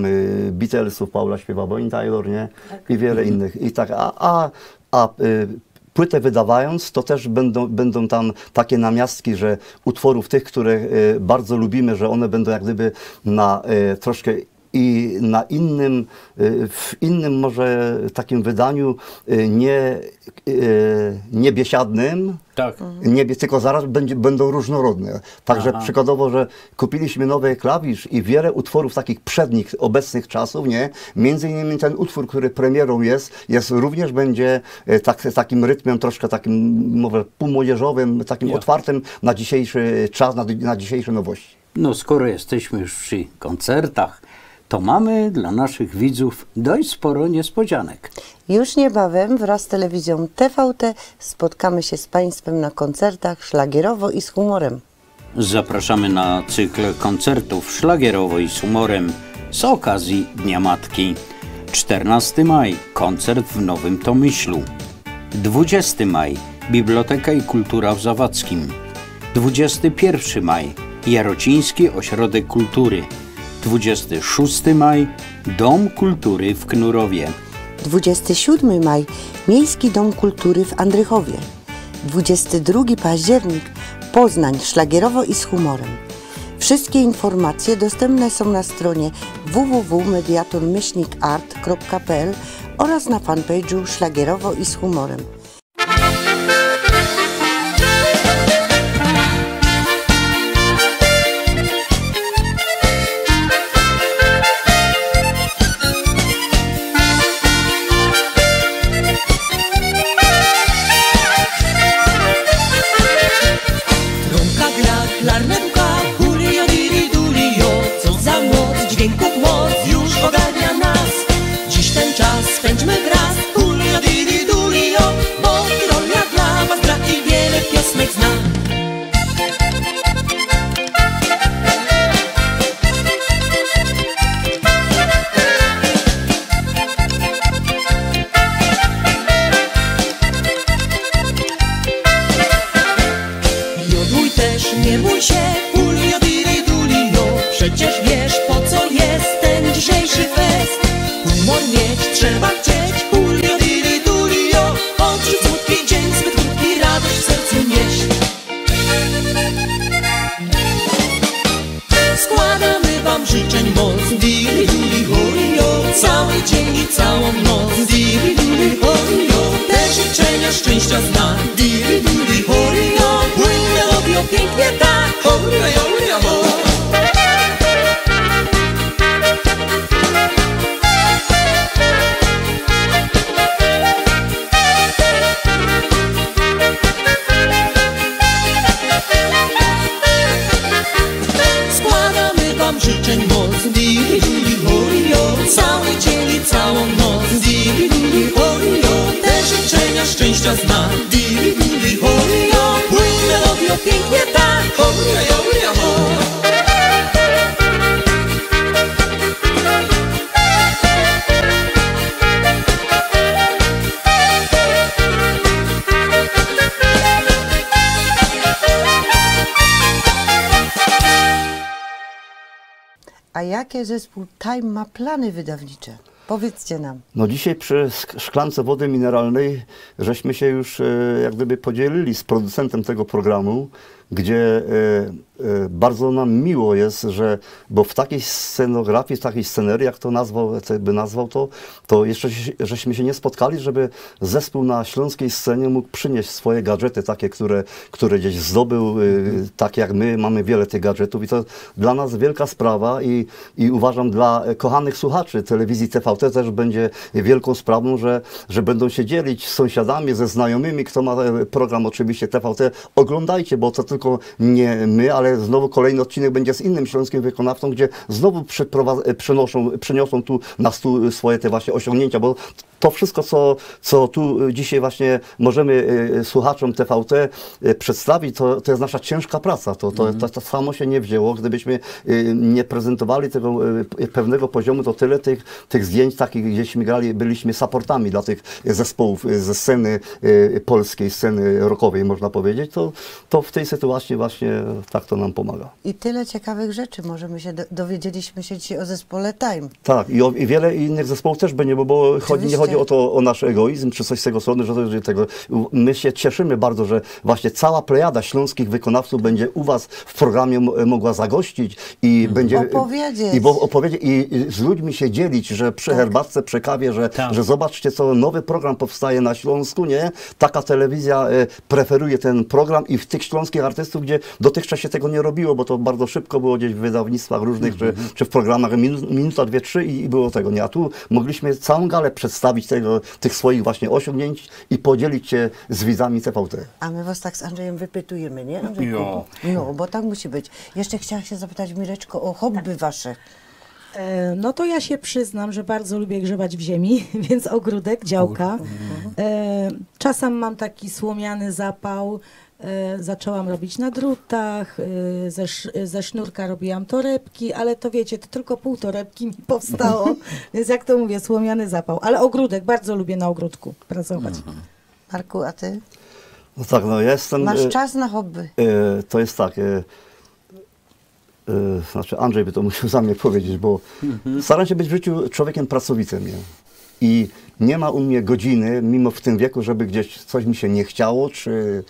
S6: Beatlesów, Paula śpiewa Bonnie Taylor, nie? I wiele innych. I tak, a, a, a y, płytę wydawając, to też będą, będą tam takie namiastki, że utworów tych, które y, bardzo lubimy, że one będą jak gdyby na y, troszkę i na innym, y, w innym może takim wydaniu y, nie, y, nie biesiadnym,
S1: Tak.
S6: nie, tylko zaraz będzie, będą różnorodne. Także
S1: Aha.
S6: przykładowo, że kupiliśmy nowy klawisz i wiele utworów takich przednich, obecnych czasów, nie? Między innymi ten utwór, który premierą jest, jest również będzie e, tak, takim rytmem troszkę takim, może półmłodzieżowym, takim
S1: Ja.
S6: otwartym na dzisiejszy czas, na, na dzisiejsze nowości.
S1: No skoro jesteśmy już przy koncertach, to mamy dla naszych widzów dość sporo niespodzianek.
S2: Już niebawem wraz z telewizją TVT spotkamy się z Państwem na koncertach szlagierowo i z humorem.
S1: Zapraszamy na cykl koncertów szlagierowo i z humorem z okazji Dnia Matki. 14 maj koncert w Nowym Tomyślu. 20 maj Biblioteka i Kultura w Zawadzkim. 21 maj Jarociński Ośrodek Kultury. 26 maj Dom Kultury w Knurowie.
S2: 27 maj Miejski Dom Kultury w Andrychowie. 22 październik Poznań szlagierowo i z humorem. Wszystkie informacje dostępne są na stronie www.mediator-art.pl oraz na fanpage'u Szlagierowo i z humorem. Jakie zespół Time ma plany wydawnicze? Powiedzcie nam.
S6: No dzisiaj przy szklance wody mineralnej żeśmy się już e, jak gdyby podzielili z producentem tego programu, gdzie e, bardzo nam miło jest, że, bo w takiej scenografii, w takiej scenerii, jak to nazwał, by nazwał to, to jeszcze żeśmy się nie spotkali, żeby zespół na śląskiej scenie mógł przynieść swoje gadżety, takie, które, które gdzieś zdobył, e, tak jak my mamy wiele tych gadżetów i to dla nas wielka sprawa i, i uważam dla kochanych słuchaczy telewizji TVT też będzie wielką sprawą, że, że będą się dzielić z sąsiadami, ze znajomymi, kto ma e, program oczywiście TVT, oglądajcie, bo to tylko nie my, ale znowu kolejny odcinek będzie z innym śląskim wykonawcą, gdzie znowu e, przenoszą, przeniosą tu na stół swoje te właśnie osiągnięcia, bo to wszystko, co, co tu dzisiaj właśnie możemy e, słuchaczom TVT przedstawić, to, to jest nasza ciężka praca. To, to, to, to samo się nie wzięło. Gdybyśmy nie prezentowali tego pewnego poziomu, to tyle tych, tych zdjęć takich, gdzieśmy grali, byliśmy supportami dla tych zespołów ze sceny polskiej, sceny rockowej, można powiedzieć, to, to w tej sytuacji właśnie tak to nam pomaga.
S2: I tyle ciekawych rzeczy możemy się do, dowiedzieliśmy się dzisiaj o zespole Time.
S6: Tak, i, o, i wiele innych zespołów też będzie, bo, bo chodzi, nie
S2: Oczywiście.
S6: Chodzi o to, o nasz egoizm, czy coś z tego strony, że, to, tego. My się cieszymy bardzo, że właśnie cała plejada śląskich wykonawców będzie u Was w programie mogła zagościć i będzie...
S2: Opowiedzieć.
S6: I bo opowiedzieć, i z ludźmi się dzielić, że przy herbatce, przy kawie, że,
S1: Tak.
S6: że zobaczcie, co nowy program powstaje na Śląsku, nie? Taka telewizja e, preferuje ten program i w tych śląskich artystów, gdzie dotychczas się tego nie robiło, bo to bardzo szybko było gdzieś w wydawnictwach różnych, czy, czy w programach minu- minuta, dwie, trzy i, i było tego, nie? A tu mogliśmy całą galę przedstawić tego, tych swoich właśnie osiągnięć i podzielić się z widzami TVT.
S2: A my was tak z Andrzejem wypytujemy, nie Andrzejku?
S1: Jo.
S2: No, bo tak musi być. Jeszcze chciałam się zapytać, Mireczko, o hobby wasze.
S4: E, No to ja się przyznam, że bardzo lubię grzebać w ziemi, więc ogródek, działka. E, Czasem mam taki słomiany zapał. E, Zaczęłam robić na drutach, e, ze, sz, ze sznurka robiłam torebki, ale to wiecie, to tylko pół torebki mi powstało, więc jak to mówię, słomiany zapał. Ale ogródek, bardzo lubię na ogródku pracować.
S2: Marku, a ty?
S6: No tak, no ja jestem...
S2: Masz
S6: e,
S2: czas na hobby.
S6: E, to jest tak. E, e, znaczy Andrzej by to musiał za mnie powiedzieć, bo staram się być w życiu człowiekiem pracowitym. Nie? I nie ma u mnie godziny, mimo w tym wieku, żeby gdzieś coś mi się nie chciało, czy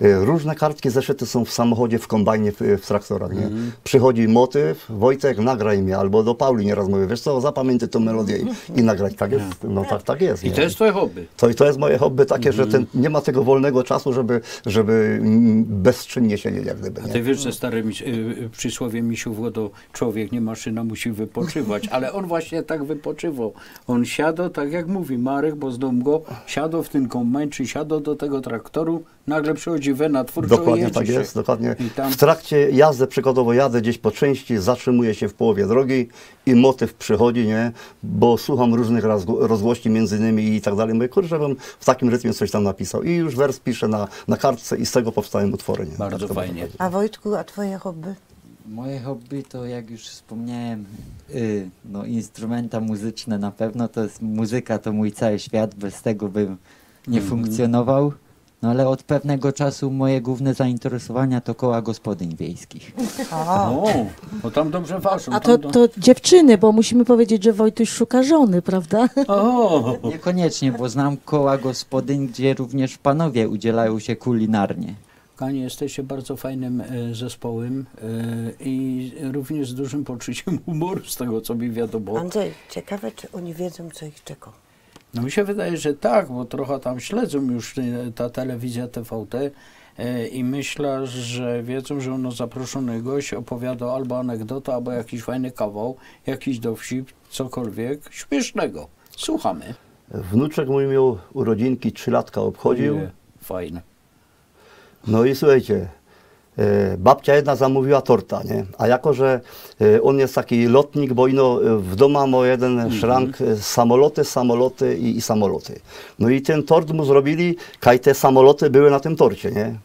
S6: e, różne kartki zeszyty są w samochodzie, w kombajnie, w, w traktorach. Nie? Przychodzi motyw, Wojtek, nagraj mnie, albo do Pauli nieraz mówię, wiesz co, zapamiętaj tę melodię i, i nagrać. Tak jest, no tak, tak jest.
S1: I
S6: nie?
S1: to jest twoje hobby.
S6: To, to jest moje hobby takie, że ten, nie ma tego wolnego czasu, żeby, żeby mm, bezczynnie siedzieć jak gdyby.
S1: A
S6: Nie?
S1: ty wiesz, że stare miś, y, y, przysłowie misiu Włodo, człowiek nie maszyna, musi wypoczywać, ale on właśnie tak wypoczywał. On siadał, tak jak mówi Marek, bo znam go, siadał w ten kombajn, czy siadał do tego traktoru, nagle przychodzi wena twórcza
S6: Dokładnie tak
S1: się.
S6: jest, dokładnie.
S1: I tam
S6: W trakcie jazdy, przykładowo jadę gdzieś po części, zatrzymuję się w połowie drogi i motyw przychodzi, nie? Bo słucham różnych rozgło- rozgłości między innymi i tak dalej. Mówię, kurczę, żebym w takim rytmie coś tam napisał. I już wers piszę na, na kartce i z tego powstają utwory, nie?
S1: bardzo
S6: Tak
S1: fajnie.
S2: A Wojtku, a twoje hobby?
S7: Moje hobby to jak już wspomniałem, y, no instrumenta muzyczne na pewno, to jest muzyka, to mój cały świat, bez tego bym nie funkcjonował. No ale od pewnego czasu moje główne zainteresowania to koła gospodyń wiejskich.
S1: O, no tam dobrze ważą.
S4: A to, to dziewczyny, bo musimy powiedzieć, że Wojtuś szuka żony, prawda?
S1: O,
S7: Niekoniecznie, bo znam koła gospodyń, gdzie również panowie udzielają się kulinarnie.
S1: Kochani, jesteście bardzo fajnym e, zespołem e, i również z dużym poczuciem humoru, z tego co mi wiadomo.
S2: Andrzej, ciekawe, czy oni wiedzą, co ich czeka.
S1: No mi się wydaje, że tak, bo trochę tam śledzą już e, ta telewizja TVT i myślę, że wiedzą, że ono zaproszony gość opowiada albo anegdotę, albo jakiś fajny kawał, jakiś dowcip, cokolwiek śmiesznego. Słuchamy.
S6: Wnuczek mój miał urodzinki, trzylatka obchodził.
S1: Fajne.
S6: No i słuchajcie, e, babcia jedna zamówiła torta, nie? A jako, że e, on jest taki lotnik, bo ino e, w domu ma jeden szrank e, samoloty, samoloty i, i samoloty. No i ten tort mu zrobili, kaj te samoloty były na tym torcie, nie?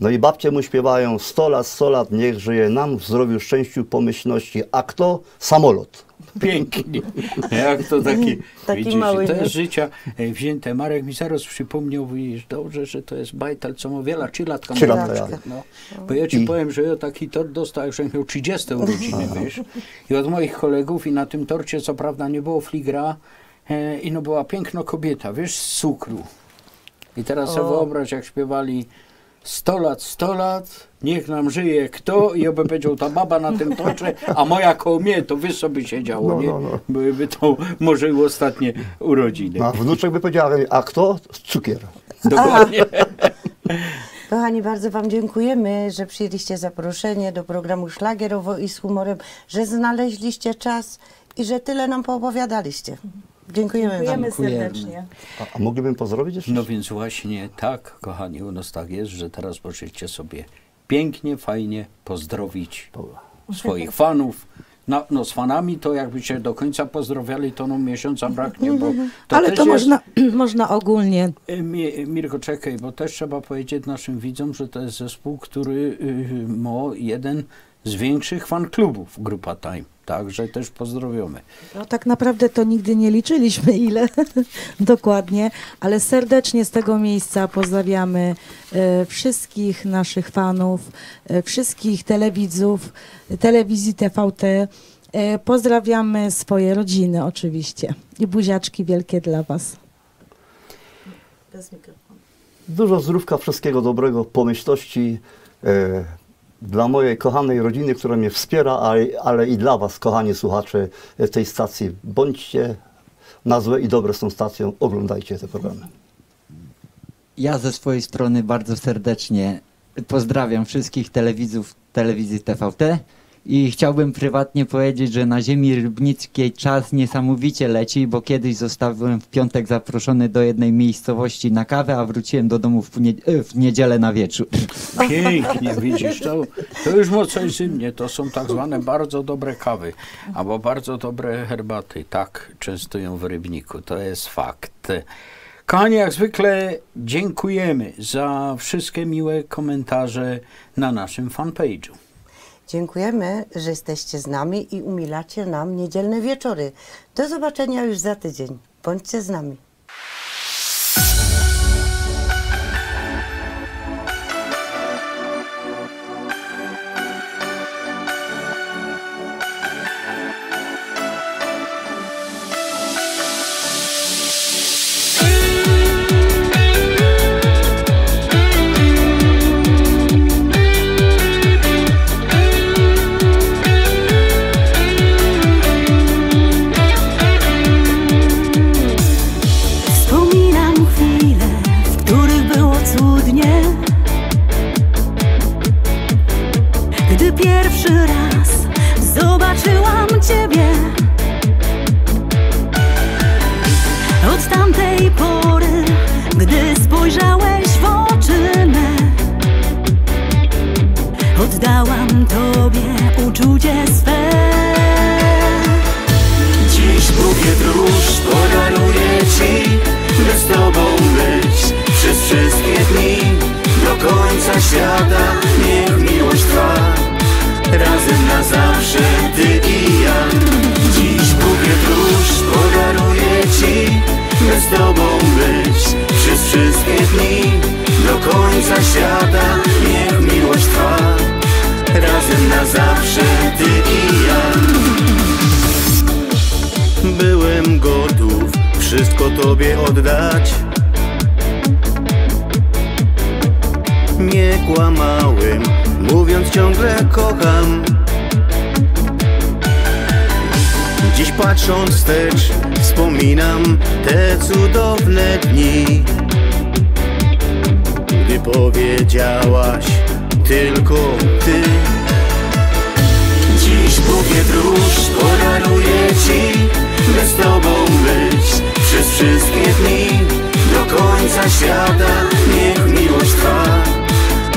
S6: No i babcie mu śpiewają 100 lat, 100 lat, niech żyje nam w zdrowiu, szczęściu, pomyślności. A kto? Samolot.
S1: Pięknie. Jak to taki,
S2: Taki
S1: widzisz,
S2: mały,
S1: jest życia e, wzięte. Marek mi zaraz przypomniał, widzisz, dobrze, że to jest bajtel, co ma wiele, trzylatka. ma.
S6: Trzylatka,
S2: ja.
S1: No, bo ja ci
S6: I-
S1: powiem, że ja taki tort dostał, jak miał 30 urodziny, wiesz. I od moich kolegów i na tym torcie, co prawda nie było fligra, e, i no była piękna kobieta, wiesz, z cukru. I teraz sobie wyobraź, jak śpiewali 100 lat, 100 lat, niech nam żyje kto i oby powiedział ta baba na tym torze, a moja koło mnie, to wiesz co by się działo,
S6: No,
S1: nie?
S6: no, no.
S1: Byłyby to może i ostatnie urodziny.
S6: A wnuczek by powiedział, a kto? Cukier.
S1: Dokładnie.
S2: Kochani, bardzo Wam dziękujemy, że przyjęliście zaproszenie do programu Szlagierowo i z humorem, że znaleźliście czas i że tyle nam poopowiadaliście. Dziękujemy,
S4: Dziękujemy
S2: Wam.
S4: serdecznie.
S6: A, a moglibym pozdrowić jeszcze?
S1: No więc właśnie tak, kochani, u nas tak jest, że teraz możecie sobie pięknie, fajnie pozdrowić swoich fanów. No, no z fanami to jakbyście do końca pozdrawiali, to no miesiąca braknie, bo to
S4: Ale to
S1: jest,
S4: można, można ogólnie.
S1: Y, Mi- Mirko, czekaj, bo też trzeba powiedzieć naszym widzom, że to jest zespół, który y, ma jeden z większych fan klubów, Grupa Time. Także też pozdrowiamy.
S4: No, tak naprawdę to nigdy nie liczyliśmy ile dokładnie, ale serdecznie z tego miejsca pozdrawiamy e, wszystkich naszych fanów, e, wszystkich telewidzów, telewizji TVT. E, pozdrawiamy swoje rodziny oczywiście i buziaczki wielkie dla Was.
S5: Bez mikrofonu.
S6: Dużo zdrówka, wszystkiego dobrego, pomyślności e, dla mojej kochanej rodziny, która mnie wspiera, ale, ale i dla Was, kochani słuchacze tej stacji. Bądźcie na złe i dobre z tą stacją, oglądajcie te programy.
S7: Ja ze swojej strony bardzo serdecznie pozdrawiam wszystkich telewidzów telewizji TVT i chciałbym prywatnie powiedzieć, że na ziemi rybnickiej czas niesamowicie leci, bo kiedyś zostałem w piątek zaproszony do jednej miejscowości na kawę, a wróciłem do domu w, nie- e, w niedzielę na wieczór.
S1: Pięknie, widzisz, to, to już coś zimnie. To są tak zwane bardzo dobre kawy, albo bardzo dobre herbaty. Tak częstują w Rybniku, to jest fakt. Kochani, jak zwykle dziękujemy za wszystkie miłe komentarze na naszym fanpage'u.
S2: Dziękujemy, że jesteście z nami i umilacie nam niedzielne wieczory. Do zobaczenia już za tydzień. Bądźcie z nami.
S3: Świata niech miłość trwa.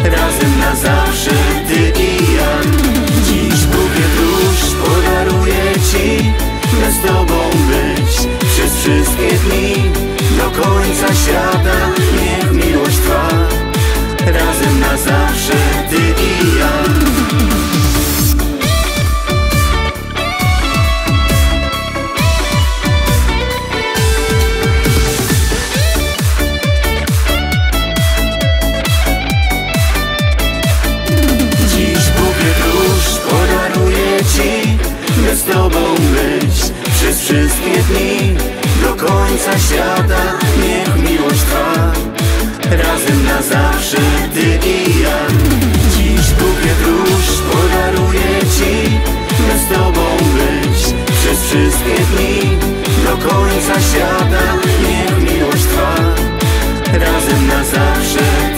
S3: Razem na zawsze ty i ja. Dziś bukiet róż podaruję ci By z tobą być przez wszystkie dni. Do końca świata niech miłość trwa. Razem na zawsze ty i ja
S8: tobą być przez wszystkie dni Do końca świata niech miłość trwa. Razem na zawsze ty i ja. Dziś bukiet róż podaruję ci z tobą być przez wszystkie dni Do końca świata niech miłość trwa. Razem na zawsze